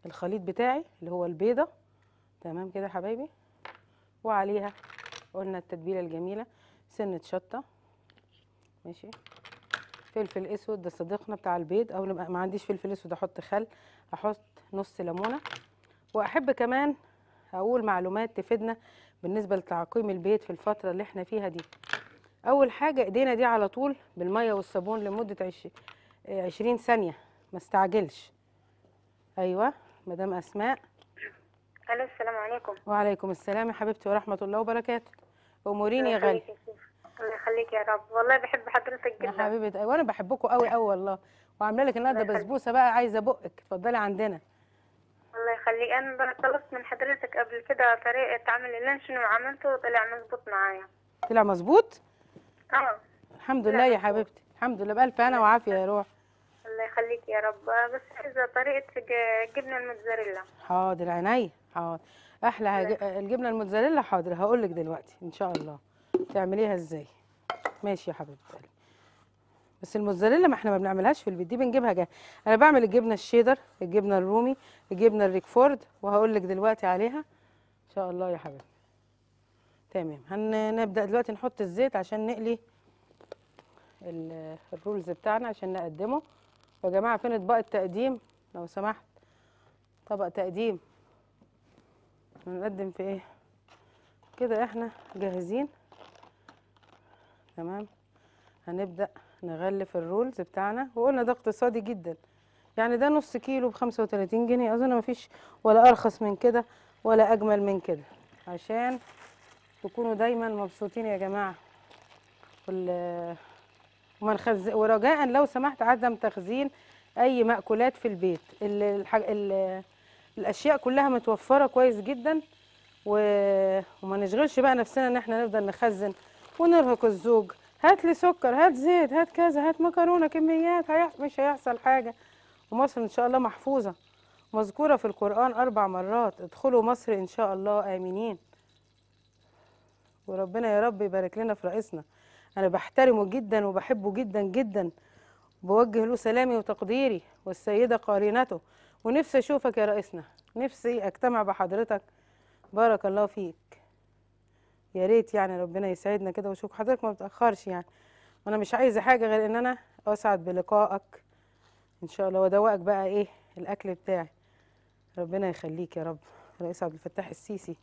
الخليط بتاعي اللي هو البيضة. تمام كده يا حبايبي؟ وعليها قلنا التتبيلة الجميلة سنة شطة. ماشي. فلفل أسود ده صديقنا بتاع البيض. أو ما عنديش فلفل أسود أحط خل أحط نص ليمونة. وأحب كمان أقول معلومات تفيدنا بالنسبة لتعقيم البيت في الفترة اللي إحنا فيها دي. أول حاجة إيدينا دي على طول بالمية والصابون لمدة عش... آه، 20 ثانية. ما استعجلش. أيوه مدام أسماء. ألو السلام عليكم. وعليكم السلام يا حبيبتي ورحمة الله وبركاته. أموريني يا غالي. يخليك يا يا رب. والله بحب حضرتك يا جدا. حبيبة أيوه أنا بحبكم قوي قوي والله. وعاملة لك النهارده. بسبوسة بقى عايزة بقك. اتفضلي عندنا. الله يخليك. أنا طلبت من حضرتك قبل كده طريقة عمل اللانشون وعملته وطلع مظبوط معايا. طلع مظبوط؟ آه. الحمد لله يا. حبيبتي. الحمد لله. بألف هنا وعافية يا روح. الله يخليك يا رب. بس عايزة طريقة جبنة الموتزاريلا. حاضر عينيا حاضر. أحلى الجبنة الموتزاريلا حاضر. هقول لك دلوقتي إن شاء الله. تعمليها إزاي؟ ماشي يا حبيبتي. بس الموتزاريلا ما إحنا ما بنعملهاش في البيت دي بنجيبها جاهزة. أنا بعمل الجبنة الشيدر الجبنة الرومي الجبنة الريكفورد وهقول لك دلوقتي عليها. إن شاء الله يا حبيبتي. تمام. هنبدأ دلوقتي نحط الزيت عشان نقلي ال- ال rolls بتاعنا عشان نقدمه. يا جماعة فين اطباق التقديم؟ لو سمحت. طبق تقديم. هنقدم في إيه؟ كده إحنا جاهزين. تمام؟ هنبدأ نغلف الرولز بتاعنا. وقلنا ده اقتصادي جدا. يعني ده نص كيلو بخمسة وتلاتين جنيه. أظن مفيش ولا أرخص من كده ولا أجمل من كده. عشان تكونوا دايما مبسوطين يا جماعة. وال- وما نخز... ورجاء لو سمحت عدم تخزين أي مأكولات في البيت. ال... الحاج... ال... الأشياء كلها متوفرة كويس جدا. و... وما نشغلش بقى نفسنا إن إحنا نفضل نخزن ونرهق الزوج. هات لي سكر هات زيت هات كذا هات مكرونة كميات هيح... مش هيحصل حاجة. ومصر إن شاء الله محفوظة. مذكورة في القرآن أربع مرات. ادخلوا مصر إن شاء الله. آمنين. وربنا يا رب يبارك لنا في رئيسنا. أنا بحترمه جدا وبحبه جدا جدا. بوجه له سلامي وتقديري والسيدة قارنته. ونفسي أشوفك يا رئيسنا. نفسي أجتمع بحضرتك. بارك الله فيك. يا ريت يعني ربنا يسعدنا كده واشوف حضرتك ما بتأخرش يعني. وأنا مش عايزة حاجة غير ان أنا اسعد بلقائك. ان شاء الله وادوقك بقى إيه الأكل بتاعي. ربنا يخليك يا رب. رئيس عبد الفتاح السيسي.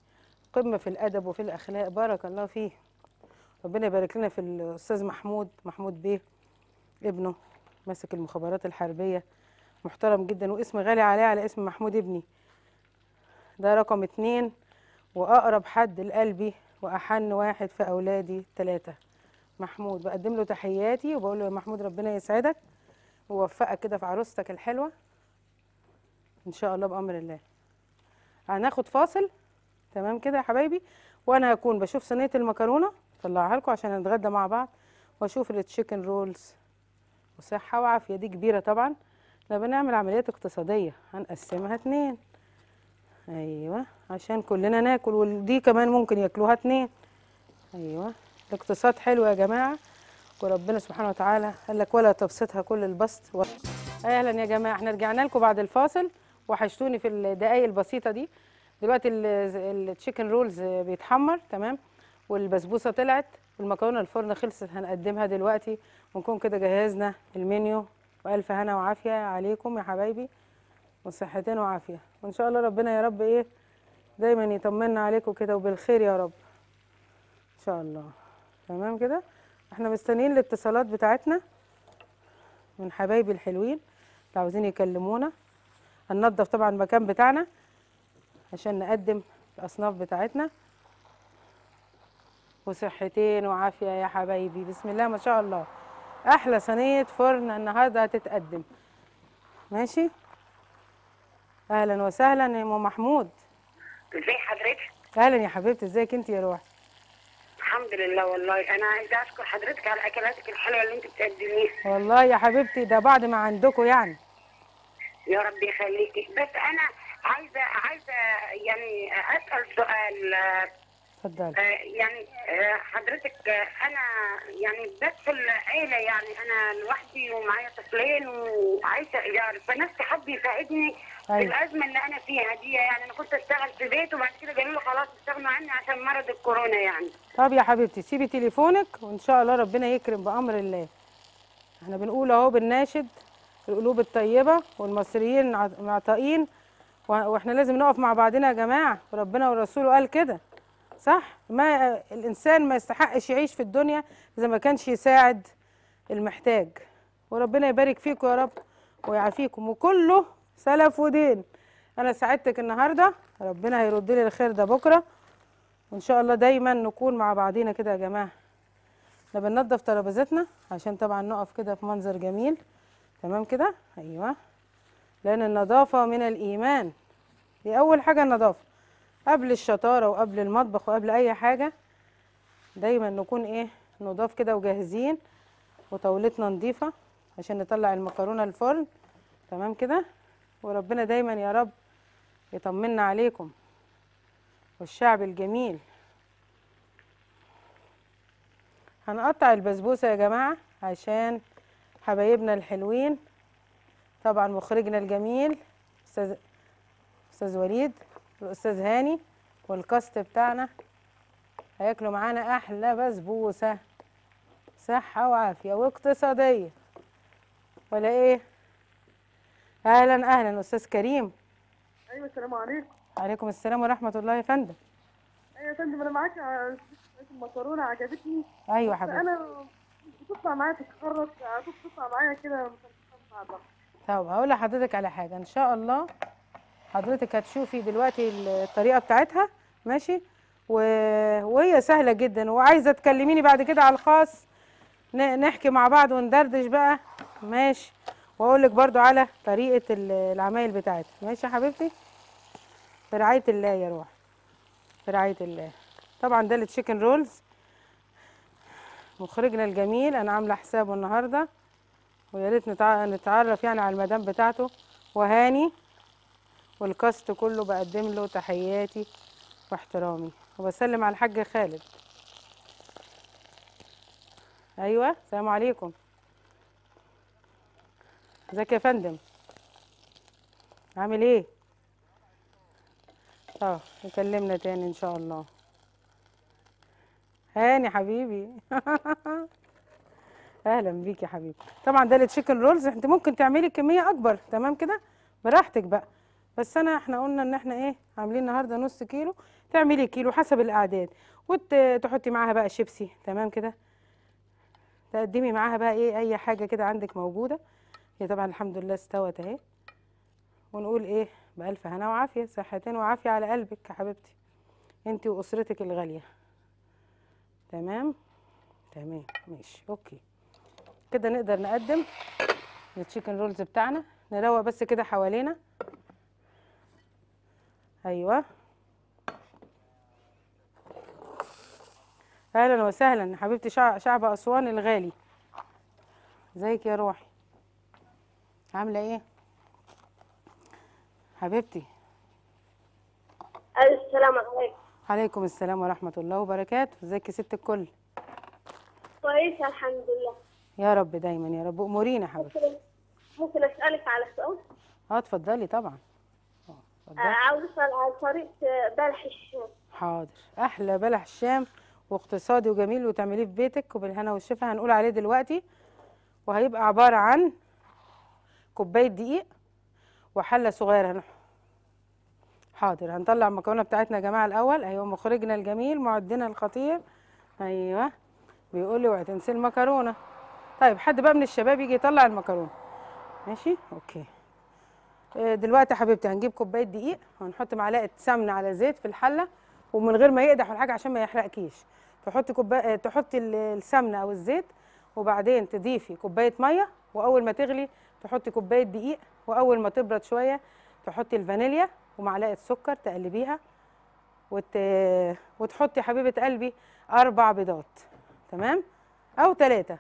قمة في الأدب وفي الأخلاق. بارك الله فيه. ربنا يبارك لنا في الأستاذ محمود محمود بيه ابنه ماسك المخابرات الحربية. محترم جدا. واسم غالي عليه على اسم محمود ابني. ده رقم اتنين. وأقرب حد لقلبي وأحن واحد في أولادي ثلاثة محمود بقدم له تحياتي وبقول له يا محمود ربنا يسعدك ويوفقك كده في عروستك الحلوة. إن شاء الله بأمر الله. هناخد فاصل. تمام كده يا حبايبي؟ وأنا هكون بشوف صينية المكرونة. طلعها لكم عشان نتغدى مع بعض. وأشوف التشيكن رولز وصحة وعافية. دي كبيرة طبعا. إحنا بنعمل عمليات اقتصادية. هنقسمها اتنين. أيوه عشان كلنا ناكل ودي كمان ممكن ياكلوها اتنين. أيوه الاقتصاد حلو يا جماعة. وربنا سبحانه وتعالى قال لك ولا تبسطها كل البسط. و... أهلا يا جماعة إحنا رجعنا لكم بعد الفاصل. وحشتوني في الدقايق البسيطة دي. دلوقتي التشيكن رولز بيتحمر تمام؟ والبسبوسة طلعت. والمكرونة الفرن خلصت هنقدمها دلوقتي. ونكون كده جهزنا المنيو. وألف هنا وعافية عليكم يا حبايبي. وصحتين وعافية. وإن شاء الله ربنا يا رب إيه دايما يطمنا عليكم كده وبالخير يا رب. إن شاء الله. تمام كده؟ إحنا مستنيين الاتصالات بتاعتنا من حبايبي الحلوين اللي عاوزين يكلمونا. هننضف طبعا المكان بتاعنا عشان نقدم الأصناف بتاعتنا. وصحتين وعافية يا حبايبي. بسم الله ما شاء الله. أحلى صينية فرن النهارده هتتقدم. ماشي؟ أهلا وسهلا يا ام محمود. ازي حضرتك؟ أهلا يا حبيبتي إزيك أنت يا روح الحمد لله والله. أنا عايزة أشكر حضرتك على أكلاتك الحلوة اللي أنت بتقدميها. والله يا حبيبتي ده بعد ما عندكم يعني. يا رب يخليكي. بس أنا عايزة عايزة يعني أسأل سؤال. اتفضلي آه، يعني آه، حضرتك آه، أنا يعني بدخل عيلة يعني أنا لوحدي ومعايا طفلين وعايشه ايجار فنفسي حد يساعدني في أيوة. الازمه اللي أنا فيها دي. يعني أنا كنت أشتغل في بيت وبعد كده قالوا لي خلاص استغنوا عني عشان مرض الكورونا يعني. طب يا حبيبتي سيبي تليفونك وإن شاء الله ربنا يكرم بأمر الله. إحنا بنقول أهو بالناشد القلوب الطيبة والمصريين معطائين وإحنا لازم نقف مع بعضنا يا جماعة. وربنا ورسوله قال كده. صح؟ ما الإنسان ما يستحقش يعيش في الدنيا إذا ما كانش يساعد المحتاج. وربنا يبارك فيكم يا رب ويعافيكم. وكله سلف ودين. أنا ساعدتك النهارده. ربنا هيرد لي الخير ده بكرة. وإن شاء الله دايما نكون مع بعضينا كده يا جماعة. إحنا بننضف ترابيزتنا عشان طبعا نقف كده في منظر جميل. تمام كده؟ أيوه. لأن النظافة من الإيمان. دي أول حاجة النظافة. قبل الشطارة وقبل المطبخ وقبل أي حاجة دايما نكون إيه نضاف كده وجاهزين وطاولتنا نظيفه عشان نطلع المكرونة الفرن. تمام كده؟ وربنا دايما يا رب يطمنا عليكم والشعب الجميل. هنقطع البسبوسة يا جماعة عشان حبايبنا الحلوين طبعا مخرجنا الجميل أستاذ أستاذ وليد. والأستاذ هاني والكاست بتاعنا هياكلوا معانا أحلى بسبوسة صحة وعافية واقتصادية. ولا إيه؟ أهلا أهلا أستاذ كريم. أيوه السلام عليكم. عليكم السلام ورحمة الله يا فندم. أيوه يا فندم أنا معاك المكرونة عجبتني. بس حبيبي. أنا بتطلع معايا تتخرج بتطلع معايا كده. طب هقول لحضرتك على حاجة. إن شاء الله حضرتك هتشوفي دلوقتي الطريقة بتاعتها ماشي؟ و... وهي سهلة جدا. وعايزة تكلميني بعد كده على الخاص ن... نحكي مع بعض وندردش بقى ماشي؟ وأقول لك برضو على طريقة ال- العمايل بتاعتها. ماشي يا حبيبتي؟ في رعاية الله يا روح. في رعاية الله. طبعا ده التشيكن رولز مخرجنا الجميل. أنا عاملة حسابه النهارده. ويا ريت نتع- نتعرف يعني على المدام بتاعته. وهاني. والكاست كله بقدم له تحياتي واحترامي. وبسلم على الحاج خالد. أيوه السلام عليكم. إزيك يا فندم؟ عامل إيه؟ آه يكلمنا تاني إن شاء الله. هاني حبيبي. أهلا بيك يا حبيبي. طبعا ده ال chicken rolls أنت ممكن تعملي كمية أكبر. تمام كده؟ براحتك بقى. بس أنا إحنا قلنا إن إحنا إيه عاملين النهارده نص كيلو تعملي كيلو حسب الأعداد. وتحطي معاها بقى شيبسي تمام كده؟ تقدمي معاها بقى إيه أي حاجة كده عندك موجودة. هي طبعا الحمد لله استوت أهي. ونقول إيه بألف هنا وعافية صحتين وعافية على قلبك يا حبيبتي. أنت وأسرتك الغالية. تمام؟ تمام ماشي okay. كده نقدر نقدم ال chicken rolls بتاعنا. نروق بس كده حوالينا. أيوه. أهلا وسهلا حبيبتي شع- شعب أسوان الغالي. إزيك يا روحي؟ عاملة إيه؟ حبيبتي. السلام عليكم عليكم السلام ورحمة الله وبركاته. إزيك يا ست الكل؟ كويسة الحمد لله. يا رب دايما يا رب. امورينا حبيبتي. ممكن أسألك على سؤال؟ آه اتفضلي طبعا. عن طريقة آه، بلح الشام. حاضر. أحلى بلح الشام واقتصادي وجميل وتعمليه في بيتك وبالهنا والشفا هنقول عليه دلوقتي. وهيبقى عبارة عن كوباية دقيق وحلة صغيرة. هنح... حاضر. هنطلع المكرونه بتاعتنا يا جماعة الأول. أيوه مخرجنا الجميل معدنا الخطير. أيوه. بيقول لي اوعي تنسي المكرونة. طيب حد بقى من الشباب يجي يطلع المكرونة. ماشي؟ أوكي. دلوقتي يا حبيبتي هنجيب كوباية دقيق وهنحط معلقة سمنة على زيت في الحلة ومن غير ما يقدح ولا حاجة عشان ما يحرقكيش. تحطي كوباية تحطي ال- السمنة أو الزيت وبعدين تضيفي كوباية مية وأول ما تغلي تحطي كوباية دقيق وأول ما تبرد شوية تحطي الفانيليا ومعلقة سكر تقلبيها وت... وتحطي حبيبة قلبي أربع بيضات تمام؟ أو ثلاثة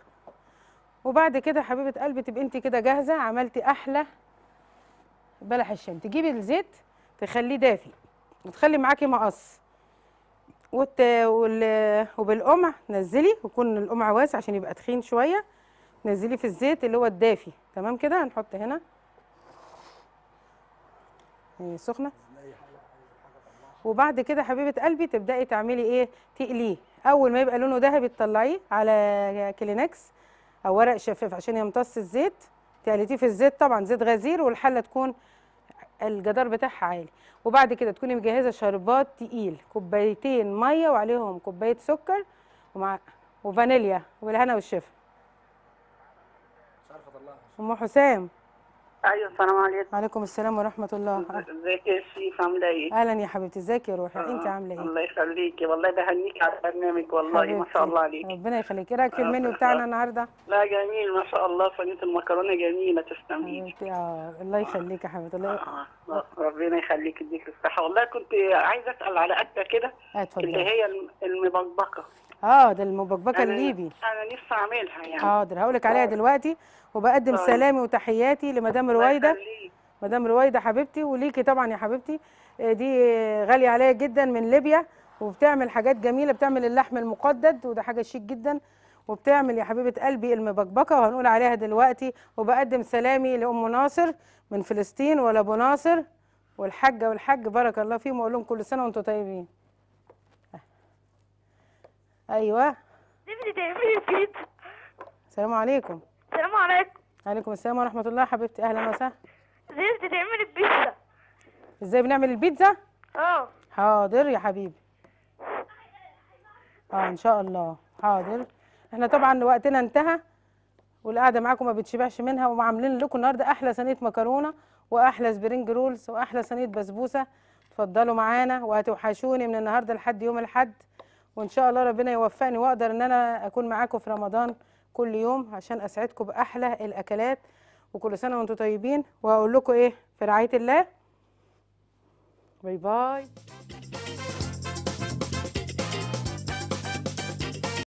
وبعد كده حبيبة قلبي تبقي انت كده جاهزة عملتي أحلى بلح الشام. تجيبي الزيت تخليه دافي. وتخلي معاكي مقص. وت... وال... وبالقمع نزلي ويكون القمع واسع عشان يبقى تخين شوية. نزليه في الزيت اللي هو الدافي. تمام كده؟ هنحط هنا. هي سخنة. وبعد كده حبيبة قلبي تبدأي تعملي إيه؟ تقليه. أول ما يبقى لونه ذهبي تطلعيه على كلينكس أو ورق شفاف عشان يمتص الزيت. تقلتيه في الزيت طبعا زيت غزير والحلة تكون الجدار بتاعها عالي. وبعد كده تكوني مجهزة شربات تقيل كوبايتين مية وعليهم كوباية سكر ومع وفانيليا وبالهنا والشفا. أم حسام. أيوه السلام عليكم. عليكم السلام ورحمة الله. ازيك يا شريف؟ عاملة إيه؟ أهلا يا حبيبتي. ازيك يا روحي؟ انت عاملة إيه؟ الله يخليكي. والله بهنيك على البرنامج والله ما حبيبتي. شاء الله عليك ربنا يخليك إيه رأيك في المنيو بتاعنا النهارده؟ لا جميل ما شاء الله. صينية المكرونة جميلة تسلمي. آه الله يخليك يا حبيبتي. الله آه، ربنا يخليك يديك الصحة. والله كنت عايزة أسأل على أكلة كده آه، اللي هي الم- المبكبكة. آه ده المبكبكة الليبي. أنا نفسي أعملها يعني. حاضر هقولك عليها دلوقتي. وبقدم طيب. سلامي وتحياتي لمدام رويده. مدام رويده حبيبتي وليكي طبعا يا حبيبتي. آه، دي غالية عليا جدا من ليبيا وبتعمل حاجات جميلة بتعمل اللحم المقدد وده حاجة شيك جدا. وبتعمل يا حبيبة قلبي المبكبكة وهنقول عليها دلوقتي. وبقدم سلامي لأم ناصر من فلسطين ولا أبو ناصر. والحاجة والحاج بارك الله فيهم وأقول لهم كل سنة وأنتم طيبين. أيوه. تعملي بيتزا السلام عليكم. السلام عليكم. عليكم السلام ورحمة الله. حبيبتي أهلا وسهلا. نفسي تعملي البيتزا. إزاي بنعمل البيتزا؟ آه. حاضر يا حبيبي. آه إن شاء الله. حاضر. إحنا طبعا وقتنا انتهى والقعدة معاكم ما بتشبعش منها وعاملين لكم النهارده أحلى صينية مكرونة وأحلى spring rolls وأحلى صينية بسبوسة. اتفضلوا معانا وهتوحشوني من النهارده لحد يوم الأحد. وإن شاء الله ربنا يوفقني وأقدر إن أنا أكون معاكم في رمضان. كل يوم عشان اسعدكم بأحلى الأكلات. وكل سنة وأنتم طيبين. وهقول لكم إيه في رعاية الله. باي باي